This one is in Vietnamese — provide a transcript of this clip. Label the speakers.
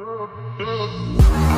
Speaker 1: Oh,